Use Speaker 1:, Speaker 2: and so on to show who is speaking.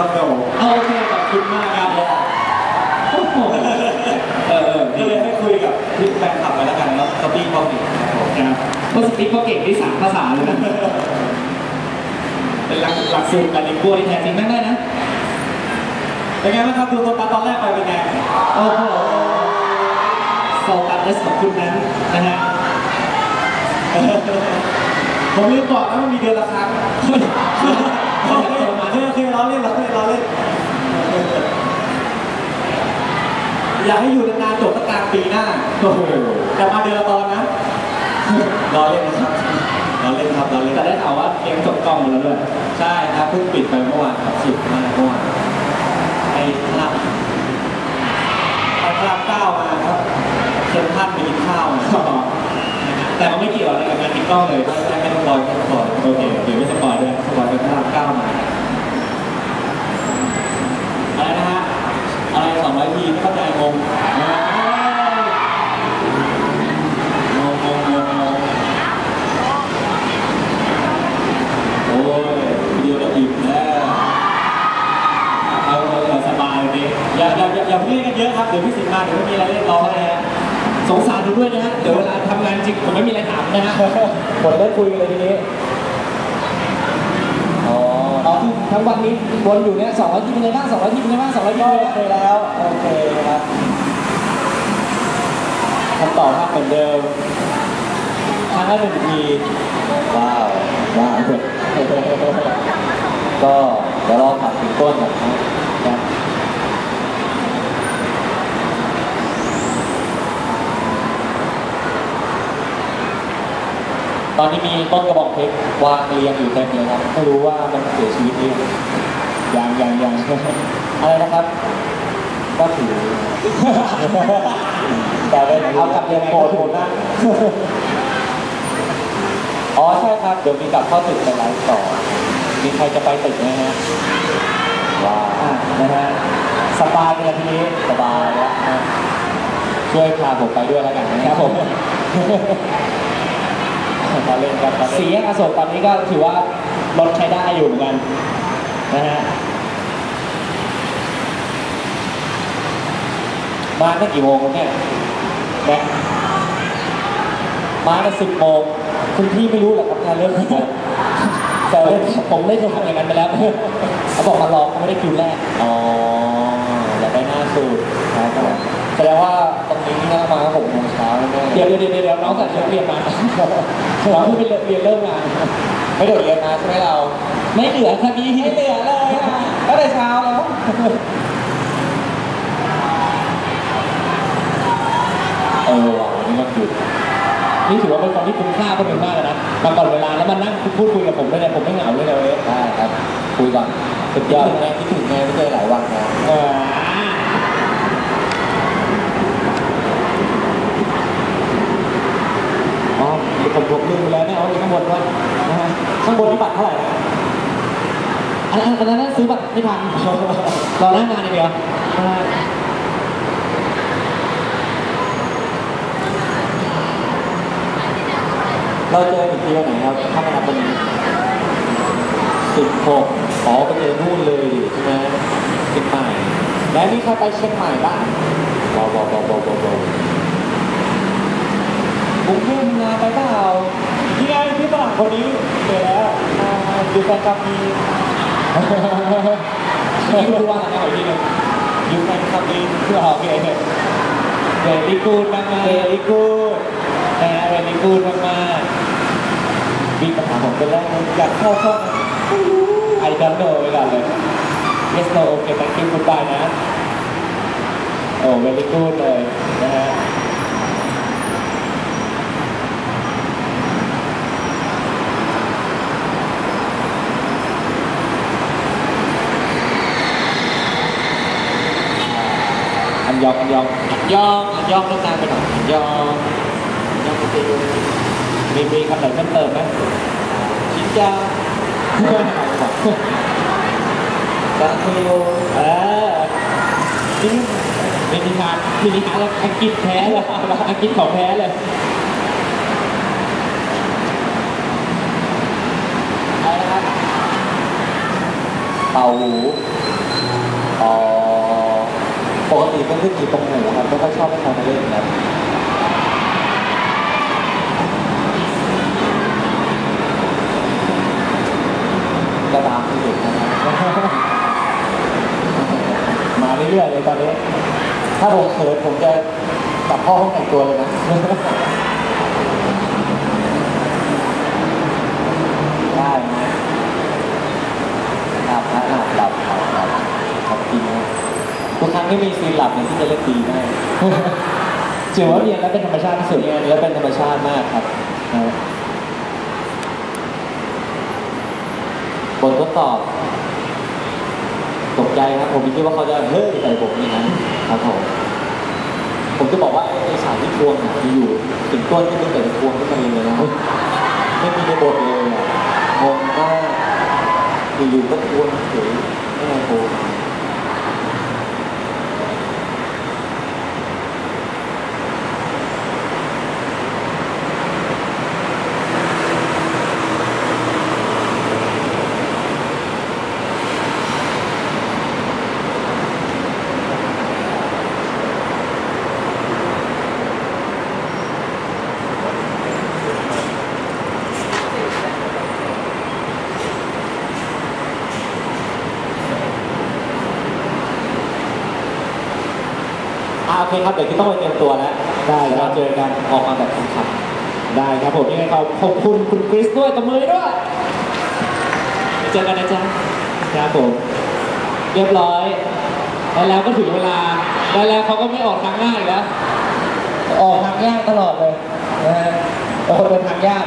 Speaker 1: ครับผม
Speaker 2: เอาโอเคขอบคุณมากครับโอ้โหเออเออ
Speaker 1: ก็เลยให้คุยกับพี่แฟนคลับไปแล้วกันแล้วสปีกเกาหลีครับผม
Speaker 2: ครับเพราะสปีกเขาเก่งที่สามภาษาเลยนะเป็นหลักหลักสูตรการเรียนรู้ที่แท้จริงนั่นได้นะ
Speaker 1: เป็นไงบ้างครับดูตัวตาตอนแรกไปเป็นไง
Speaker 2: โอ้โหโซตัสของคุณนั้นนะฮะ
Speaker 1: ผมลืมบอกนะว่ามีเดือนละครั้ง โอเคโอเคโอเคเราเล่นเราเล่นเราเล่นอยากให้อยู่นานๆจบตั้งกลางปีหน้า
Speaker 2: โอ้โห
Speaker 1: แต่มาเดือนละตอนนะรอเล่นนะครับรอเล่นครับรอเล่น
Speaker 2: แต่ได้ข่าวว่าเกมจบกล้องหมดแล้วด้วย
Speaker 1: ใช่ครับเพิ่งปิดไปเมื่อวานครับสุดมากเมื่อวานไปพลับไปพลับเก้ามาครับเชิญท่านไปกินข้าวมา
Speaker 2: แต่มันไม่เกี่ยวอะไรกับการติดกล้องเลย
Speaker 1: ไม่ไม่ต้องรอไม่ต้องรอ
Speaker 2: โอเคเดี๋ยวไม่สปอยด้วย
Speaker 1: สปอยไปพลับเก้ามาอะไรนะฮะ อะไรสองร้อยทีไม่เข้าใจงงงงงงงงโอ้ยวิดีโอจะอิ่มแล้ว
Speaker 2: เอาเอาสบายเลย
Speaker 1: อย่าอย่าอย่าอย่าเพิ่งเล่นกันเยอะครับ เดี๋ยวพี่สิงห์มาเดี๋ยวไม่มีอะไรเล่นร้อเลยฮะ
Speaker 2: สงสารดูด้วยนะฮะ เดี๋ยวเวลาทำงานจริงผมไม่มีอะไรถามนะฮะ
Speaker 1: หมดได้คุยกันเลยทีนี้
Speaker 2: เอาที่ทั้งวันนี้วนอยู่เนี่ยสองร้อยที่เป็นไงบ้างสองร้อยที่เป็นไงบ้างสองร้อยที่
Speaker 1: ก็
Speaker 2: เป็นไง
Speaker 1: โอ
Speaker 2: บ้าง
Speaker 1: เคแล้วโอเคครับคำตอบภาพเหมือนเดิมครั้งละหนึ่งทีว้าวว้าวก็เดี๋ยวรอถามถึงต้นก่อนนะครับ ตอนนี้มีต้นกระบอกเพชรวางเรียงอยู่เต็มเลยครับไม่รู้ว่ามันเสียชีวิตหรือยังยังยังยังอะไรนะครับ ก็ถือแต่เป็นเอากลับยังไงโกรธผมนะอ๋อใช่ครับ เดี๋ยวมีกลับเข้าตึกไปไลฟ์ต่อ มีใครจะไปตึกไหมฮะว้าว
Speaker 2: นะฮะสบายเลยทีนี้
Speaker 1: สบายแล้วช่วยพาผมไปด้วยแล้วกันนะครับผม มาเล่นกันมาเล่น
Speaker 2: สีแยกอโศกตอนนี้ก็ถือว่ารถใช้ได้อยู่เหมือนกันนะฮะ
Speaker 1: มาตั้งกี่โมงเนี่ยแม็กมาตั้งสิบโมงคุณพี่ไม่รู้เหรอครับงานเริ่มกี่โมงแต่เล่น
Speaker 2: ผมได้ทำอย่างนั้นไปแล้วเขาบอกมารอเขาไม่ได้คิวแรก
Speaker 1: อ๋ออยากได้หน้าสูตรครับ แสดงว่าตรงนี้นี่นะมาหกโมงเช้าแน่ๆ
Speaker 2: เดี๋ยวเดี๋ยวเดี๋ยวเดี๋ยวน้องสัตว์เรียนมาน้องเพิ่งไปเรียนเริ่มงาน
Speaker 1: ไม่โดดเรียนมาใช่ไหมเรา
Speaker 2: ไม่เหลือครับพี่
Speaker 1: ไม่เหลือเลยอะตั้งแต่เช้าแล้วเออว่ะวันนี้มันหยุด
Speaker 2: นี่ถือว่าเป็นคนที่คุ้มค่าคนหนึ่งมากเลยนะมาก่อนเวลาแล้วมานั่งพูดคุยกับผมด้วยนะผมไม่เหงาเลยนะเว้ย
Speaker 1: ได้ครับ คุยก่อนสุดยอดแม่คิดถึงแม่ไม่เจอหลายวันนะ
Speaker 2: เออ
Speaker 1: อ๋อ ผมผมลืมไปแล้วเนี่ยว่ามีข้างบนด้วยนะฮะข้างบนนี่บัตรเท่าไหร่นะ
Speaker 2: อันนั้นอันนั้นซื้อบัตรไม่ทันรอหน้างานอย่างเดียวนะฮะ
Speaker 1: เราเจออีกทีวันไหนครับถ้าไม่นับวันนี้สิบหกอ๋อไปเจอนู่นเลยดิใช่ไหมเชียงใหม่แล้วนี่ใครไปเชียงใหม่บ้างบอบอบอบอบอบกรุงเทพมีงานไปเปล่านี่ไงพี่ฝรั่ง คนนี้เจอแล้วอ่าดูแฟนคลับมี
Speaker 2: นี่รู้ว่าอะไรขออีกทีหนึง
Speaker 1: ดูแฟนคลับมี
Speaker 2: โอเคเวลี่กูดมากๆ
Speaker 1: เวลิกูด
Speaker 2: นะฮะเวลี่กูดมาก
Speaker 1: มีปัญหาผมเป็นแรกเลยอยากเข้าช่อง
Speaker 2: ๆ I don't know ไปก่อนเลย yes no okay thank you goodbye นะโอ้ very good เลยนะฮะ
Speaker 1: อั นยองอันยองอันยองอันยองต้องการไปหน่อยอันยองอันยองไปตี
Speaker 2: มีมีคำไหนเพิ่มเติมไหม
Speaker 1: ชินจังกังเฮโย
Speaker 2: เออนี่มินิฮาร์ดมินิฮาร์ดแล้วอังกฤษแพ้เลยอังกฤษของแพ้เลย
Speaker 1: อะไรนะครับเป่าหู ปกติก็ขึ้นอยู่ตรงหูครับไม่ค่อยชอบให้ใครมาเล่นครับกระตามที่เด็กนะครับ
Speaker 2: มาเรื่อยๆเลยตอนนี้
Speaker 1: ถ้าผมเขินผมจะกลับพ่อห้องแต่งตัวเลยนะ ได้นะหลับนะหลับหลับหลับหลับหลับจริงนะ ทุกครั้งที่มีซีนหลับเนี่ยที่จะเล่นดีมาก
Speaker 2: ถือว่าเรียนแล้วเป็นธรรมชาติที่สุด
Speaker 1: เนียนและเป็นธรรมชาติมากครับนะบททดสอบตกใจครับผมไม่คิดว่าเขาจะเฮ้ยใส่ผมนี่นะครับผมผมจะบอกว่าไอ้ไอ้ฉากที่ทวงเนี่ยมีอยู่ถึงต้นที่ไม่แต่ทวงขึ้นมาเลยนะไม่มีในบทเลยอะงงมากอยู่ๆก็ทวงเฉยไม่ไงโผม อ่าโอเคครับเดี๋ยวที่ต้องไปเตรียมตัวแล้ว
Speaker 2: ได้
Speaker 1: เดี๋ยว
Speaker 2: ครั
Speaker 1: เรา
Speaker 2: บ
Speaker 1: เจอกันออกมาแบบขับ
Speaker 2: ได้ครับผมยังไงขอบขอบคุณคุณคริสด้วยตบมือด้วย
Speaker 1: ๆเจอกันนะจ๊ะ
Speaker 2: ครับผมเรียบร้อย แล้วแล้วก็ถึงเวลาแล้วแล้วเขาก็ไม่ออกทางง่ายอีกแล้วออกทางยากตลอดเลยนะฮะโอ้โหเป็นทางยาก